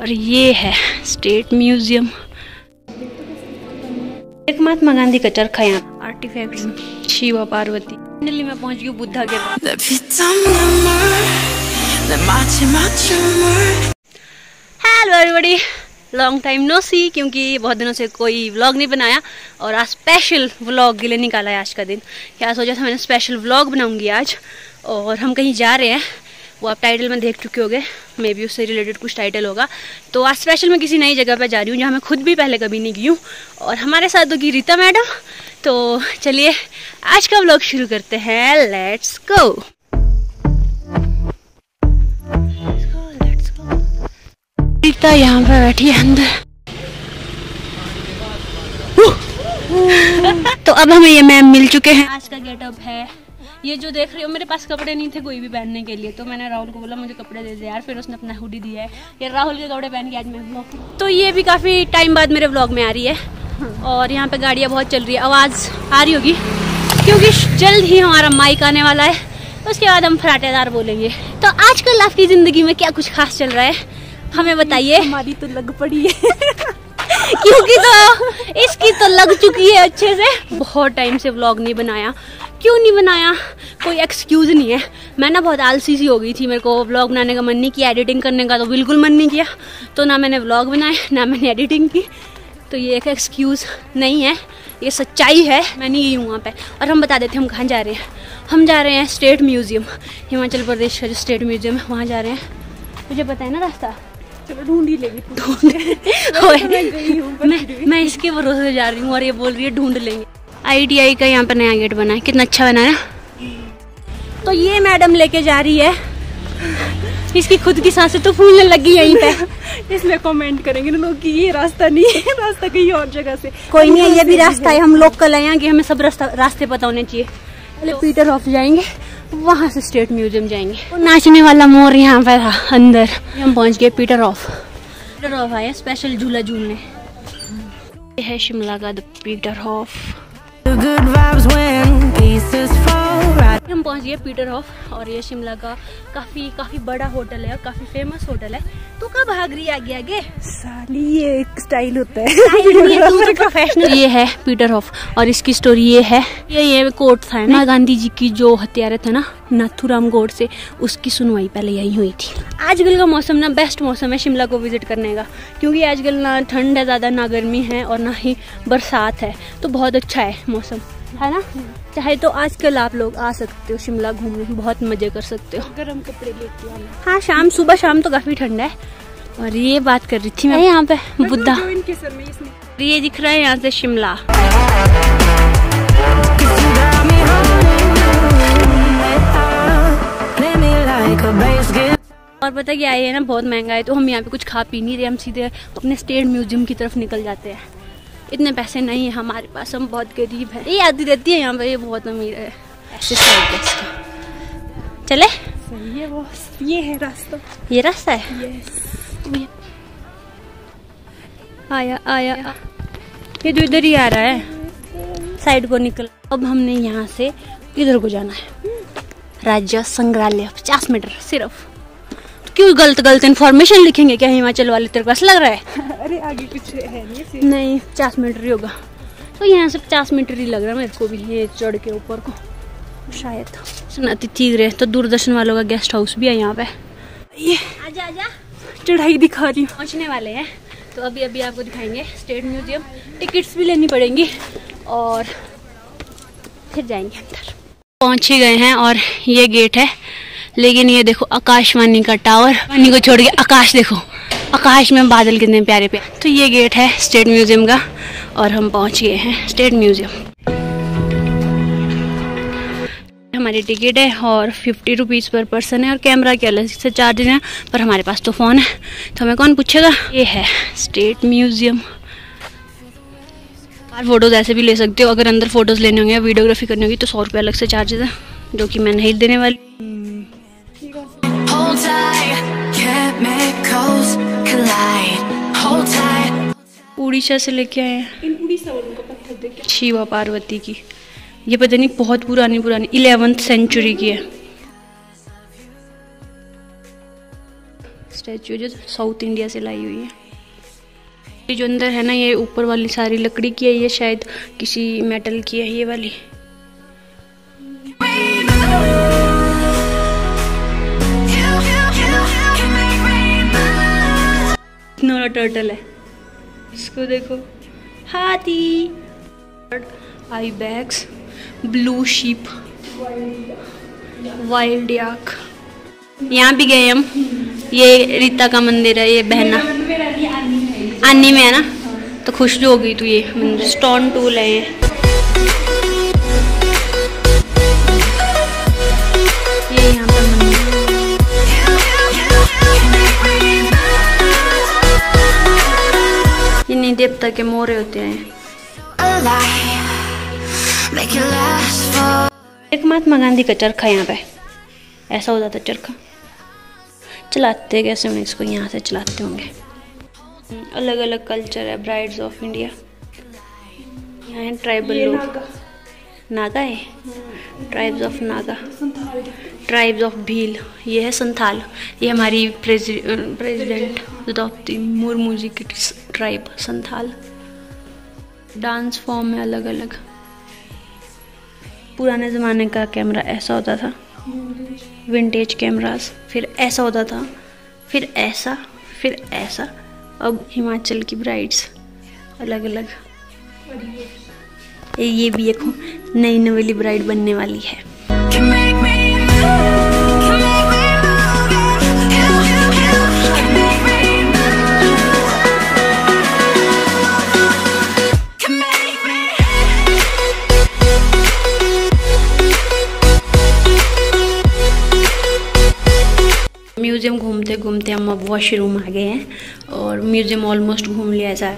और ये है स्टेट म्यूज़ियम। एक महात्मा गांधी का चरखा यहाँ। आर्टिफैक्ट शिवा पार्वती। फाइनली मैं पहुँच गई बुद्धा के पास। Hello everybody long time no see क्योंकि बहुत दिनों से कोई व्लॉग नहीं बनाया और आज स्पेशल व्लॉग के लिए निकाला है आज का दिन। क्या सोचा था मैंने स्पेशल व्लॉग बनाऊँगी आज? और हम कहीं जा रहे हैं। वो आप टाइटल में देख चुके होगे मे बी उससे रिलेटेड कुछ टाइटल होगा। तो आज स्पेशल मैं किसी नई जगह पर जा रही हूँ जहाँ मैं खुद भी पहले कभी नहीं गई हूँ। और हमारे साथ होगी रीता मैडम। तो चलिए आज का व्लॉग शुरू करते हैं। लेट्स गो रीता यहाँ पर बैठी है अंदर। तो अब हमें ये मैम मिल चुके हैं। आज का गेटअप है। ये जो देख रही हो मेरे पास कपड़े नहीं थे कोई भी पहनने के लिए। तो मैंने राहुल को बोला मुझे कपड़े दे दे यार। फिर उसने अपना हुडी दिया है ये राहुल के कपड़े पहन के आज मैं ब्लॉग तो ये भी काफ़ी टाइम बाद मेरे ब्लॉग में आ रही है। और यहाँ पे गाड़ियाँ बहुत चल रही है। आवाज़ आ रही होगी क्योंकि जल्द ही हमारा माइक आने वाला है। उसके बाद हम फराटेदार बोलेंगे। तो आज आजकल आपकी ज़िंदगी में क्या कुछ खास चल रहा है? हमें बताइए। हमारी तो लग पड़ी है। क्योंकि तो इसकी तो लग चुकी है अच्छे से। बहुत टाइम से व्लॉग नहीं बनाया। क्यों नहीं बनाया? कोई एक्सक्यूज नहीं है। मैं ना बहुत आलसी सी हो गई थी मेरे को व्लॉग बनाने का मन नहीं किया एडिटिंग करने का तो बिल्कुल मन नहीं किया। तो ना मैंने व्लॉग बनाए ना मैंने एडिटिंग की। तो ये एक एक्सक्यूज़ नहीं है ये सच्चाई है। मैं नहीं गई हूँ वहाँ पर और हम बता देते हम कहाँ जा रहे हैं। हम जा रहे हैं स्टेट म्यूज़ियम हिमाचल प्रदेश का जो स्टेट म्यूज़ियम है वहाँ जा रहे हैं। मुझे पता है ना रास्ता? चलो ढूंढ ही लेगी। ओए, मैं मैं इसके भरोसे जा रही हूँ और ये बोल रही है ढूंढ लेंगे। आईटीआई का यहाँ पर नया गेट बना है। कितना अच्छा बना है। तो ये मैडम लेके जा रही है। इसकी खुद की साँसें तो फूलने लगी यहीं पे। इसमें कमेंट करेंगे ना लोग कि ये रास्ता नहीं है रास्ता कहीं और जगह से। कोई नहीं है ये भी रास्ता है हम लोग कल आएँगे हमें सब रास्ता रास्ते पता होने चाहिए। पहले पीटर ऑफ़ जाएँगे वहाँ से स्टेट म्यूज़ियम जाएँगे। नाचने वाला मोर यहाँ पे था अंदर। हम पहुँच गए पीटर ऑफ़ पीटर ऑफ़ आया स्पेशल झूला झूलने। है शिमला का the Peterhoff The good vibes when pieces fall. हम पहुँच गए पीटर हॉफ और ये शिमला का काफ़ी काफ़ी बड़ा होटल है और काफ़ी फ़ेमस होटल है। तो कब भाग रही आगे आगे? साली ये एक स्टाइल होता है। प्रोफेशनल ये है पीटर ऑफ़ और इसकी स्टोरी ये है। ये ये कोर्ट था ना? गांधी जी की जो हत्यारे थे ना नाथुराम गोड से उसकी सुनवाई पहले यही हुई थी। आजकल का मौसम ना बेस्ट मौसम है शिमला को विज़िट करने का क्योंकि आजकल ना ठंड है ज़्यादा ना गर्मी है और ना ही बरसात है। तो बहुत अच्छा है मौसम। है ना? चाहे तो आजकल आप लोग आ सकते हो शिमला घूमने बहुत मज़े कर सकते हो। गर्म कपड़े लेके आना। हाँ शाम सुबह शाम तो काफ़ी ठंडा है। और ये बात कर रही थी मैं यहाँ पे बुद्धा। ये दिख रहा है यहाँ से शिमला. और पता क्या है ना बहुत महँगा है तो हम यहाँ पे कुछ खा पी नहीं रहे हम सीधे अपने स्टेट म्यूज़ियम की तरफ़ निकल जाते हैं। इतने पैसे नहीं है हमारे पास हम बहुत गरीब है। ये आती रहती है यहाँ पर ये बहुत अमीर है। ऐसे। चले? सही है बॉस ये है रास्ता। ये रास्ता है? यस आया आया। ये तो इधर ही आ रहा है साइड को निकल। अब हमने यहाँ से इधर को जाना है। राज्य संग्रहालय पचास मीटर सिर्फ़। क्यों गलत गलत इन्फॉर्मेशन लिखेंगे क्या हिमाचल वाले तेरे पास लग रहा है? अरे आगे कुछ है नहीं पचास मीटर ही होगा। तो यहाँ से पचास मीटर ही लग रहा है मेरे को भी ये चढ़ के ऊपर को। शायद। सुनाती रहे तो दूरदर्शन वालों का गेस्ट हाउस भी है यहाँ पे। ये आजा आजा। चढ़ाई दिखा रही हूँ। पहुँचने वाले हैं। तो अभी अभी आपको दिखाएँगे स्टेट म्यूज़ियम टिकट्स भी लेनी पड़ेंगी और फिर जाएँगे अंदर। पहुँच ही गए हैं और ये गेट है। लेकिन ये देखो, आकाशवाणी का टावर पानी को छोड़ के आकाश देखो। आकाश में बादल कितने प्यारे प्यारे। तो ये गेट है स्टेट म्यूज़ियम का, और हम पहुँच गए हैं स्टेट म्यूज़ियम हमारी टिकट है और फिफ्टी रुपीज़ पर पर्सन है, और कैमरा के अलग से चार्जेज हैं, पर हमारे पास तो फ़ोन है। तो हमें कौन पूछेगा? ये है स्टेट म्यूज़ियम और फ़ोटोज़ ऐसे भी ले सकते हो, अगर अंदर फ़ोटोज़ लेने होंगे या वीडियोग्राफी करनी होगी तो सौ रुपये अलग से चार्जेज है, जो कि मैं नहीं देने वाली। Hold tight, chemicals collide. Hold tight. Orissa से लेके आए हैं। इन उड़ीसा वालों का पत्थर देख शिवा पार्वती की। ये पता नहीं बहुत पुरानी पुरानी इलेवेंथ सेंचुरी की है। स्टैचू जो साउथ इंडिया से लाई हुई है। ये जो अंदर है ना ये ऊपर वाली सारी लकड़ी की है ये शायद किसी मेटल की है ये वाली। नोरा टर्टल है। इसको देखो। हाथी। Ibex blue sheep wild yak यहाँ भी गए हम। ये रीता का मंदिर है ये बहना। आनी में है ना तो खुश जो हो गई तू ये मंदिर। स्टोन टूल है देवता के मोरे होते हैं एक महात्मा गांधी का चरखा यहाँ पे ऐसा हो जाता चरखा चलाते कैसे होंगे इसको यहाँ से चलाते होंगे अलग अलग कल्चर है ब्राइड्स ऑफ़ इंडिया यहाँ ट्राइबल लोग नागा है? Tribes of Naga tribes of Bhil ये है संथाल. ये हमारी प्रेसिडेंट द्रौपदी मुर्मू जी की ट्राइब संथाल. डांस फॉर्म में अलग अलग पुराने ज़माने का कैमरा ऐसा होता था. विंटेज कैमरास फिर ऐसा होता था. फिर ऐसा. फिर ऐसा. अब हिमाचल की ब्राइड्स अलग अलग ये ये भी एक नई नवेली ब्राइड बनने वाली है. म्यूज़ियम घूमते घूमते हम अब वॉशरूम आ गए हैं और म्यूज़ियम ऑलमोस्ट घूम लिया ऐसा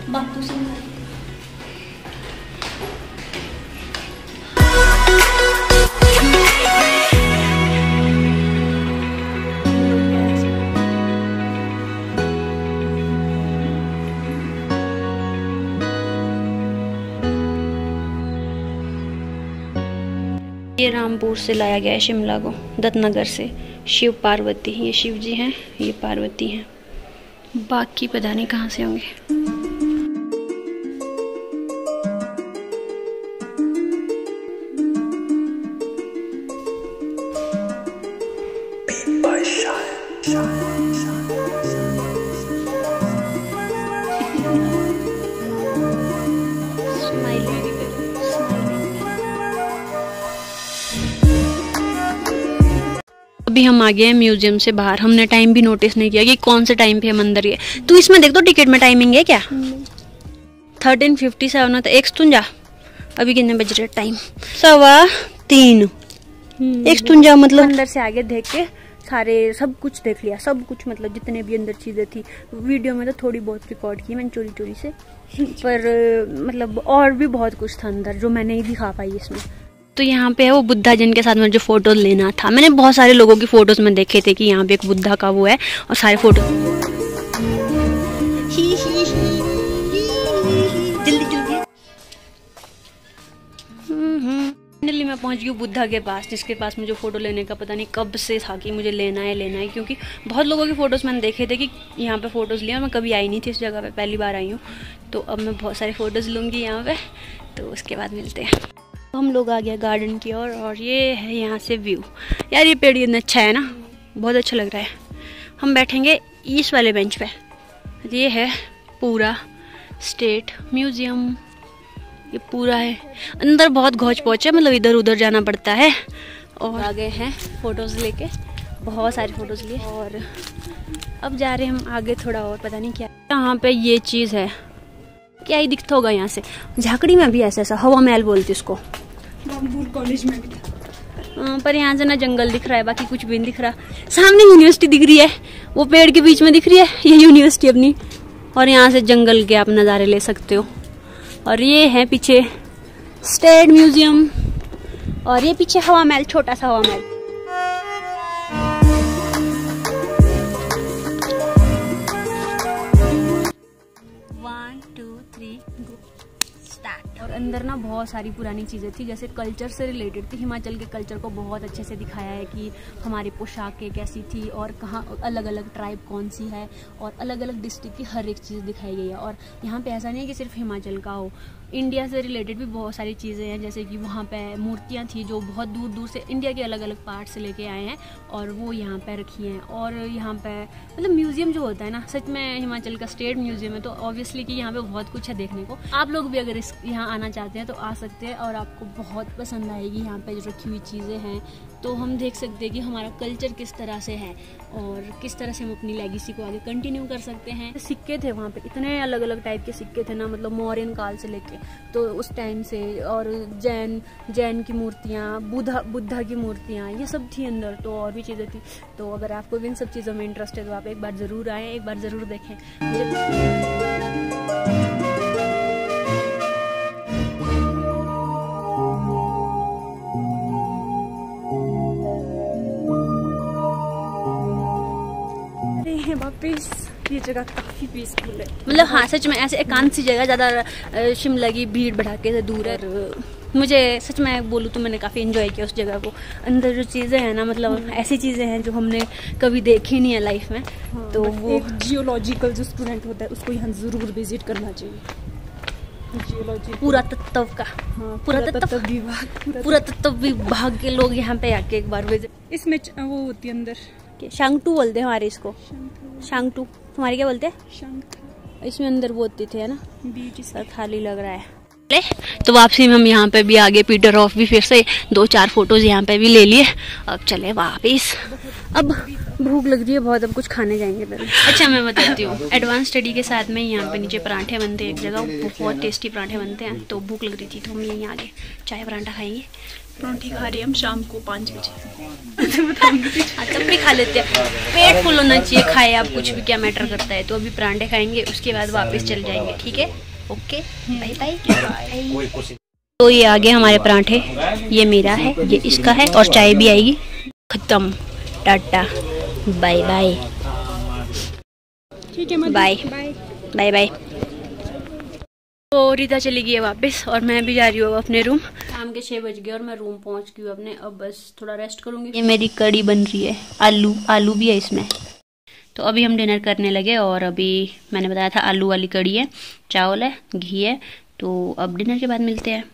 ये रामपुर से लाया गया है शिमला को, दत्तनगर से। शिव पार्वती ये शिव जी हैं, ये पार्वती हैं। बाकी पता नहीं कहाँ से होंगे। अभी हम आ गए हैं म्यूज़ियम से बाहर हमने टाइम भी नोटिस नहीं किया कि कौन से टाइम पे हम अंदर गए तू इसमें देख दो टिकट में टाइमिंग है क्या? थर्टीन फिफ्टी सेवन होता एक स्तुंजा अभी कितने बज रहे टाइम सवा तीन। एक स्तुंजा मतलब अंदर से आगे देख के सारे सब कुछ देख लिया सब कुछ मतलब जितने भी अंदर चीज़ें थी। वीडियो में तो थोड़ी बहुत रिकॉर्ड की मैंने चोरी चोरी से। पर मतलब और भी बहुत कुछ था अंदर जो मैं नहीं दिखा पाई इसमें। तो यहाँ पे है वो बुद्धा जिनके साथ मुझे जो फ़ोटोज़ लेना था। मैंने बहुत सारे लोगों की फ़ोटोज़ में देखे थे कि यहाँ पे एक बुद्धा का वो है और सारे फ़ोटो जल्दी जल्दी। फाइनली मैं पहुँच गई बुद्धा के पास जिसके पास मुझे फ़ोटो लेने का पता नहीं कब से था कि मुझे लेना है लेना है। क्योंकि बहुत लोगों की फ़ोटोज़ मैंने देखे थे कि यहाँ पे फ़ोटोज़ लिया मैं कभी आई नहीं थी इस जगह पे पहली बार आई हूँ। तो अब मैं बहुत सारे फ़ोटोज़ लूँगी यहाँ पे तो उसके बाद मिलते हैं। हम लोग आ गए गार्डन की ओर और ये है यहाँ से व्यू यार ये पेड़ इतना अच्छा है ना बहुत अच्छा लग रहा है। हम बैठेंगे इस वाले बेंच पे। ये है पूरा स्टेट म्यूज़ियम ये पूरा है। अंदर बहुत घोच पहुँच है मतलब इधर उधर जाना पड़ता है। और आ गए हैं फ़ोटोज़ लेके बहुत सारी फ़ोटोज़ लिए। और अब जा रहे हैं हम आगे थोड़ा और पता नहीं क्या। यहाँ पे ये चीज़ है। क्या ही दिखता होगा यहाँ से? झाकड़ी में भी ऐसा ऐसा हवा महल बोलती उसको। कॉलेज में भी। अ, पर यहाँ से ना जंगल दिख रहा है बाकी कुछ भी नहीं दिख रहा। सामने यूनिवर्सिटी दिख रही है वो पेड़ के बीच में दिख रही है ये यूनिवर्सिटी अपनी। और यहाँ से जंगल के आप नज़ारे ले सकते हो। और ये है पीछे स्टेट म्यूज़ियम और ये पीछे हवा महल छोटा सा हवा महल। और अंदर ना बहुत सारी पुरानी चीज़ें थी, जैसे कल्चर से रिलेटेड थी। हिमाचल के कल्चर को बहुत अच्छे से दिखाया है कि हमारी पोशाकें कैसी थी और कहाँ अलग अलग ट्राइब कौन सी है और अलग अलग डिस्ट्रिक्ट की हर एक चीज़ दिखाई गई है। और यहाँ पे ऐसा नहीं है कि सिर्फ़ हिमाचल का हो। इंडिया से रिलेटेड भी बहुत सारी चीज़ें हैं, जैसे कि वहाँ पे मूर्तियाँ थी जो बहुत दूर दूर से इंडिया के अलग अलग पार्ट से लेके आए हैं और वो यहाँ पे रखी हैं। और यहाँ पे मतलब म्यूज़ियम जो होता है ना, सच में हिमाचल का स्टेट म्यूज़ियम है तो ऑब्वियसली कि यहाँ पे बहुत कुछ है देखने को। आप लोग भी अगर इस यहाँ आना चाहते हैं तो आ सकते हैं और आपको बहुत पसंद आएगी। यहाँ पर जो रखी हुई चीज़ें हैं तो हम देख सकते हैं कि हमारा कल्चर किस तरह से है और किस तरह से हम अपनी लेगेसी को आगे कंटिन्यू कर सकते हैं। सिक्के थे वहाँ पे, इतने अलग अलग टाइप के सिक्के थे ना मतलब मौर्यन काल से लेके। तो उस टाइम से और जैन जैन की मूर्तियाँ, बुद्धा बुद्धा की मूर्तियाँ, ये सब थी अंदर तो और भी चीज़ें थी। तो अगर आपको इन सब चीज़ों में इंटरेस्ट है तो आप एक बार ज़रूर आएँ, एक बार ज़रूर देखें। जगह काफ़ी पीसफुल है। मतलब हाँ सच में ऐसे एकांत सी जगह ज़्यादा शिमला की भीड़ भड़ाके से दूर है। मुझे सच में बोलूँ तो मैंने काफ़ी इन्जॉय किया उस जगह को। अंदर जो चीज़ें हैं ना मतलब ऐसी चीज़ें हैं जो हमने कभी देखी नहीं है लाइफ में। हाँ, तो वो एक जियोलॉजिकल जो स्टूडेंट होता है उसको यहाँ ज़रूर विज़िट करना चाहिए। जियोलॉजी पूरा तत्व का। हाँ, पूरा तत्व विभाग पूरा तत्व विभाग के लोग यहाँ पे आके एक बार विज़िट इसमें वो होती है अंदर। शांगटू बोलते हैं हमारे इसको। शंख शांगटू। तुम्हारे क्या बोलते हैं? इसमें अंदर वो होती थे है ना? सर खाली लग रहा है। तो वापसी में हम यहाँ पे भी आगे पीटर ऑफ़ भी फिर से दो चार फ़ोटोज़ यहाँ पे भी ले लिए। अब चले वापिस। अब भूख लग रही है बहुत अब कुछ खाने जाएँगे पहले। अच्छा मैं बताती हूँ। एडवांस स्टडी के साथ में यहाँ पे नीचे पराठे बनते हैं एक जगह। बहुत टेस्टी पराठे बनते हैं। तो भूख लग रही थी तो हम यहीं आगे चाय पराठा खाएँगे। पराठे खा रहे हम शाम को पाँच बजे। तब भी खा लेते हैं। पेट फुल होना चाहिए खाए आप कुछ भी क्या मैटर करता है तो अभी पराठे खाएँगे उसके बाद वापस चल जाएँगे ठीक है? ओके बाय बाय तो ये आ गए हमारे परांठे ये मेरा है ये इसका है और चाय भी आएगी। खत्म टाटा बाय बाय ठीक है बाय। बाय बाय बाय तो रीता चली गई है वापस और मैं भी जा रही हूँ अपने रूम शाम के छः बज गए और मैं रूम पहुँच गई हूँ अपने। अब बस थोड़ा रेस्ट करूँगी। ये मेरी कड़ी बन रही है। आलू आलू भी है इसमें। तो अभी हम डिनर करने लगे और अभी मैंने बताया था आलू वाली कड़ी है चावल है घी है। तो अब डिनर के बाद मिलते हैं।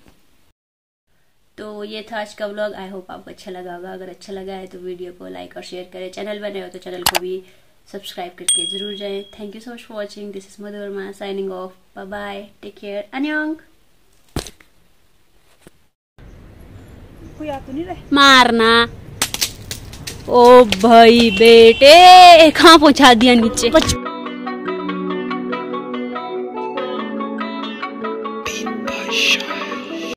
तो ये था आज का व्लॉग आई होप आपको अच्छा लगा होगा। अगर अच्छा लगा है तो वीडियो को लाइक और शेयर करें। चैनल बने हो तो चैनल को भी सब्सक्राइब करके ज़रूर जाएँ। Thank you so much for watching this is Madhu Verma signing off bye bye take care अन्योंग मारना। ओ भाई बेटे कहाँ पहुँचा दिया नीचे?